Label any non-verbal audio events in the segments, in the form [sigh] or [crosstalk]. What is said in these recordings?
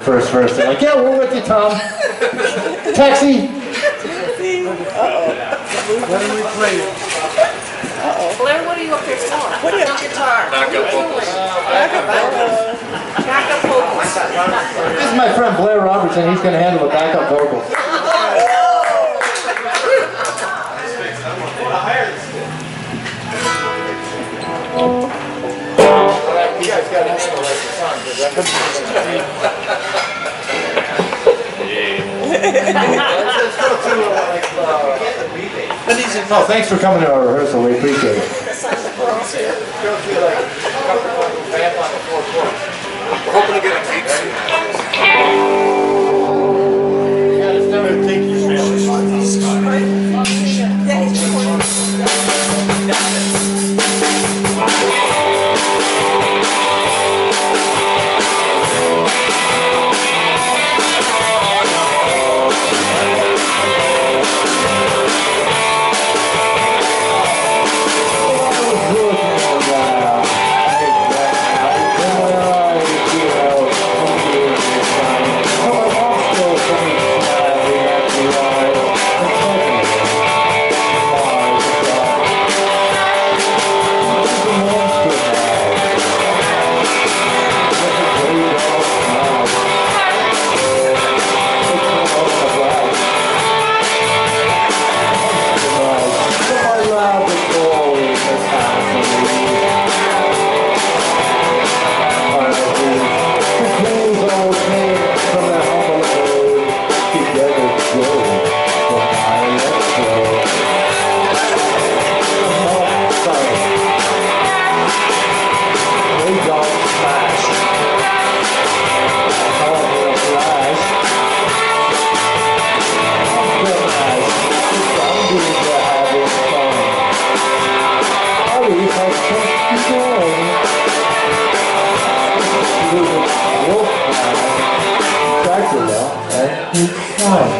first verse. They're like, yeah, we're with you, Tom. Taxi. What are we playing? Blair, what are you up here for? What are you? Guitar. Backup vocals. Backup vocals. This is my friend Blair Robertson. He's going to handle the backup Oh, [laughs] thanks for coming to our rehearsal. We appreciate it. And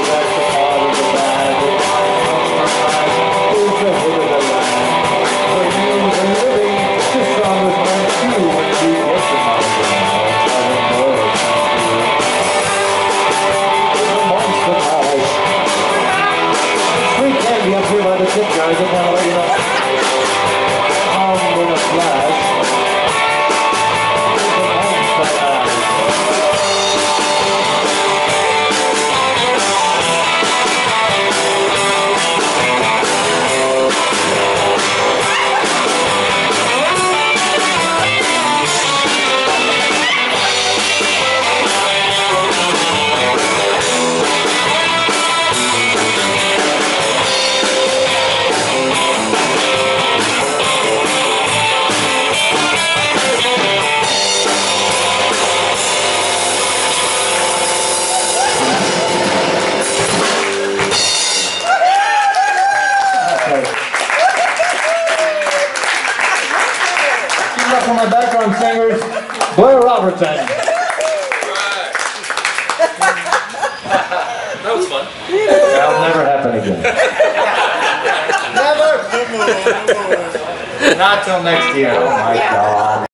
çok yaygın olarak overtime. That was fun. That'll never happen again. Never. Not till next year. Oh my God.